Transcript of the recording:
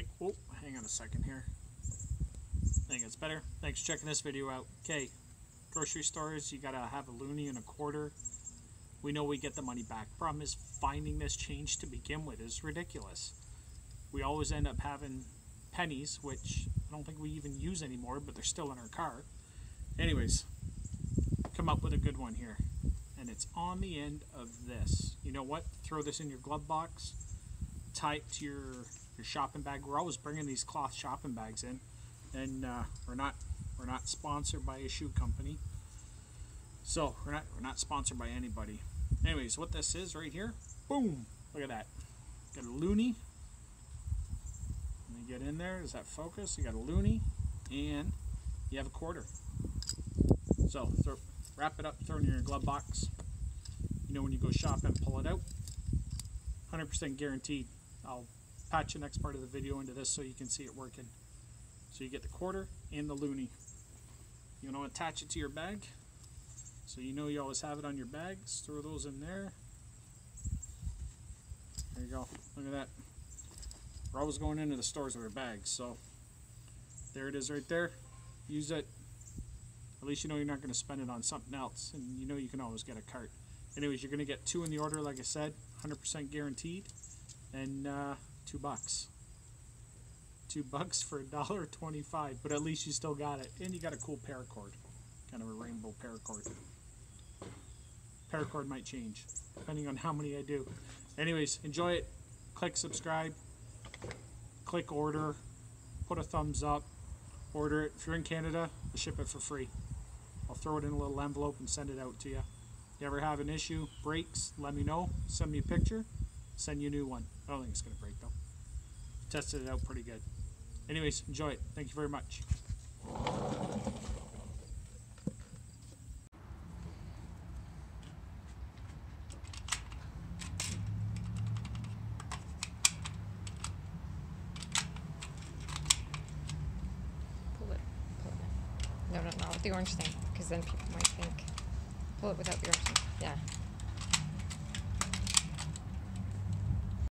Okay, oh, hang on a second here. I think it's better. Thanks for checking this video out. Okay, grocery stores, you gotta have a loonie and a quarter. We know we get the money back. Problem is finding this change to begin with is ridiculous. We always end up having pennies, which I don't think we even use anymore, but they're still in our car. Anyways, come up with a good one here. And it's on the end of this. You know what? Throw this in your glove box, tie it to your, your shopping bag. We're always bringing these cloth shopping bags in. And uh, we're not we're not sponsored by a shoe company. So we're not we're not sponsored by anybody. Anyways, what this is right here, boom! Look at that. Got a loonie. Let me get in there. Is that focus? You got a loonie, and you have a quarter. So throw, wrap it up, throw it in your glove box. You know when you go shopping, pull it out. 100% guaranteed. I'll patch the next part of the video into this so you can see it working. So you get the quarter and the loonie. You want to attach it to your bag. So you know you always have it on your bags. Throw those in there. There you go. Look at that. We're always going into the stores with our bags. So there it is right there. Use it. At least you know you're not going to spend it on something else. And you know you can always get a cart. Anyways, you're going to get two in the order, like I said. 100% guaranteed. And uh, two bucks two bucks for a dollar twenty-five, but at least you still got it, and you got a cool paracord, kind of a rainbow paracord. Paracord might change depending on how many I do. Anyways, enjoy it. Click subscribe. Click order. Put a thumbs up. Order it. If you're in Canada, I'll ship it for free. I'll throw it in a little envelope and send it out to you. If you ever have an issue, breaks, let me know. Send me a picture. Send you a new one. I don't think it's gonna break though. Tested it out pretty good. Anyways, enjoy it. Thank you very much. Pull it. Pull it. No, no, no, with the orange thing, because then people might think. Pull it without the orange thing. Yeah.